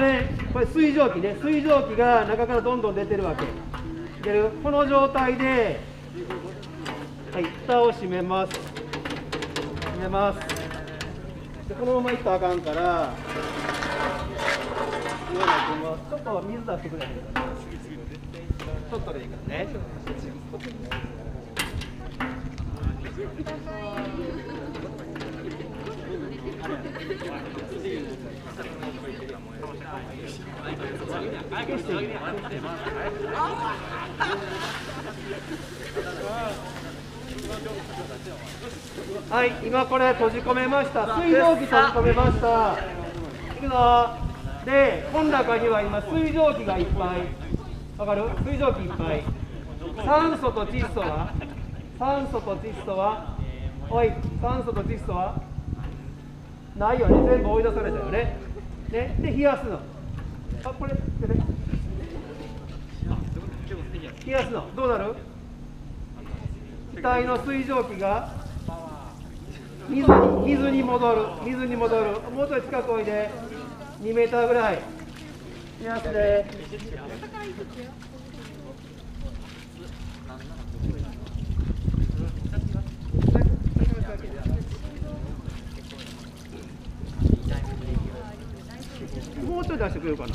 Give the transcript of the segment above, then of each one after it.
れ、これ水蒸気ね。水蒸気が中からどんどん出てるわけ。出るこの状態ではい蓋を閉めます。閉めます。でこのままいったらあかんからちょっと水出してくれちょっとでいいからね。はい、今これ閉じ込めました。水蒸気閉じ込めました。いくぞ。で、この中には今水蒸気がいっぱい。わかる？水蒸気いっぱい。酸素と窒素は？酸素と窒素は？おい、酸素と窒素は？ないよね。全部追い出されたよね。ね、で冷やすの。あ、これ、ってね。冷やすの。どうなる？機体の水蒸気が水に水に戻る水に戻るもうちょい近くおいで2メーターぐらい冷やすでもうちょい出してくれるかな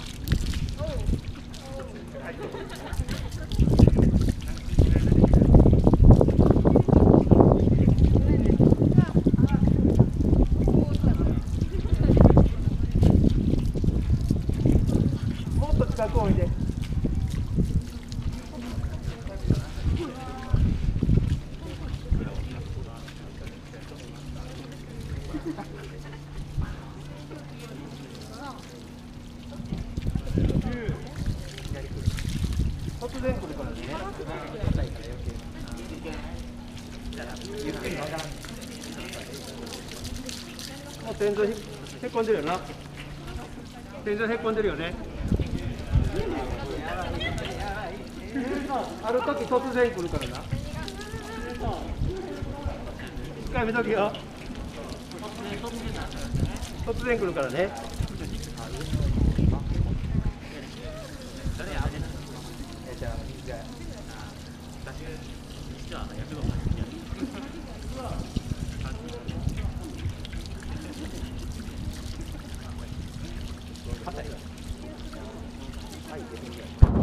もっと近くおいで。突然来るからね。もう天井へへこんでるよな。天井へこんでるよね。ある時突然来るからな。一回見ときよ。突然来るからね。辺り。はい、出てきて。